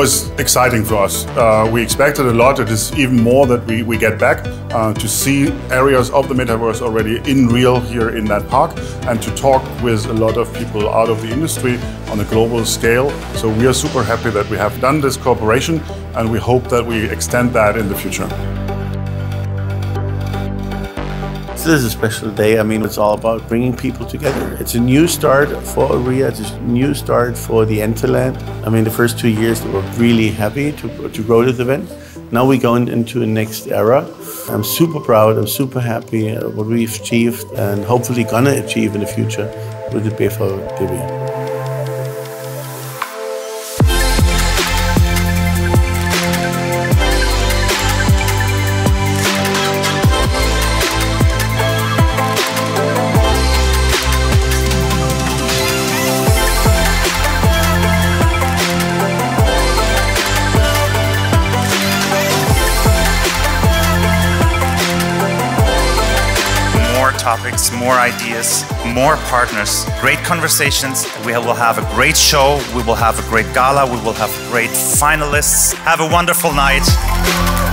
was exciting for us. Uh, we expected a lot. It is even more that we, we get back uh, to see areas of the metaverse already in real here in that park and to talk with a lot of people out of the industry on a global scale. So we are super happy that we have done this cooperation and we hope that we extend that in the future. This is a special day. I mean, it's all about bringing people together. It's a new start for AUREA. It's a new start for the Enterland. I mean, the first two years they were really happy to, to grow this event. Now we're going into a next era. I'm super proud. I'm super happy what we've achieved and hopefully gonna achieve in the future with the BVDW. Topics, more ideas, more partners, great conversations. We will have a great show. We will have a great gala. We will have great finalists. Have a wonderful night.